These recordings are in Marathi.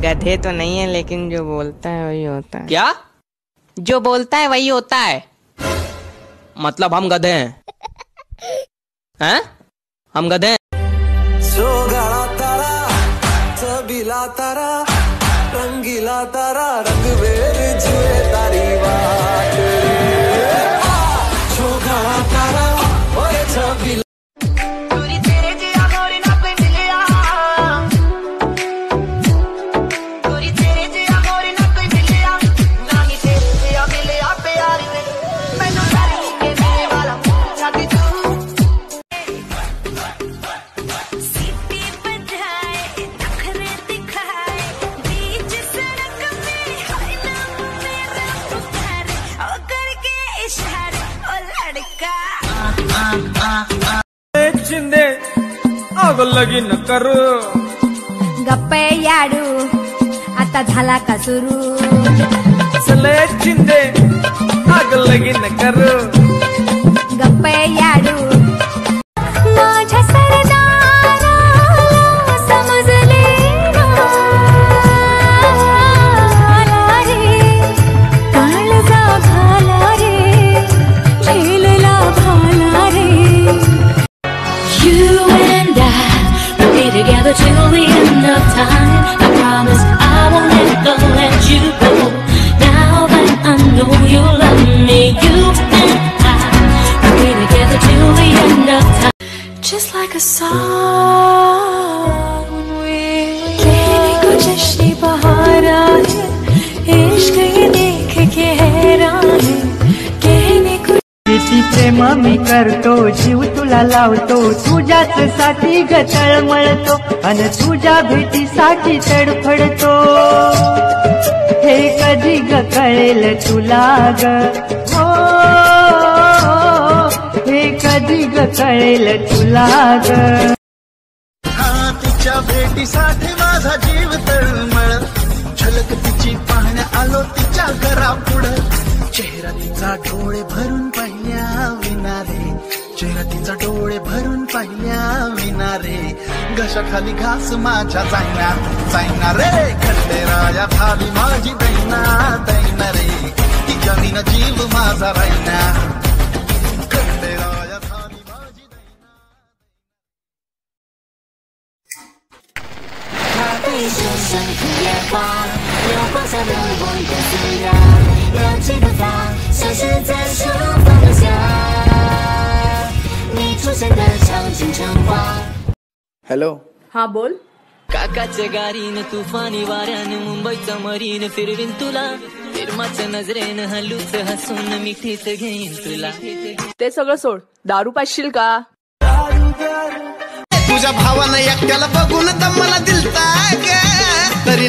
गधे तो नहीं है, लेकिन जो बोलता है वही होता है। क्या? जो बोलता है वही होता है। मतलब हम गधे हैं। हैं? हम गधे हैं। తెచ్చిందే కరు. గప్పేయాడు అత్త ధల కసురు. సెలెచ్చిందే అగలగిన కరు. గప్పేయాడు like a song when we're कहने को जश्न बहारा है। इश्क ये देख के हैरान है। कहने को किती प्रेम मी करतो जीव तुला लावतो तुझ्याच साठी ग तळमळतो अन तुझ्या भेटीसाठी तडफडतो हे कधी ग कळेल तुला ग हे कळेल तुला हा तिच्या भेटीसाठी माझा जीव तळमळ. झलक तिची पाहण्या आलो तिच्या घरापुढं. चेहरा तिचा डोळे भरून पाहिल्या विनारे. चेहरा तिचा डोळे भरून पाहिल्या विनारे. घशाखाली घास माझ्या जायना जायना रे खंडेराया. खाली हॅलो हा बोल. काकाच्या गाडीनं तुफानी वाऱ्यानं मुंबईचा मरीन फिरवीन तुला. फिरमाच्या नजरेनं हलूच हसून मिठीच घेईन तुला. ते सगळं सोड. दारू पाचशील का? तुझ्या भावानं एकट्याला बघून तरी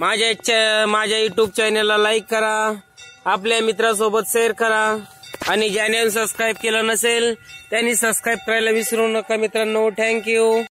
माझ्या इच्छा माझ्या युट्यूब चॅनलला लाईक करा. आपल्या मित्रासोबत शेअर करा. आणि ज्याने सबस्क्राईब केलं नसेल त्यांनी सबस्क्राईब करायला विसरू नका मित्रांनो. थँक्यू